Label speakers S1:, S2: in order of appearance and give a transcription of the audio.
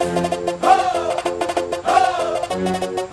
S1: ho, ho.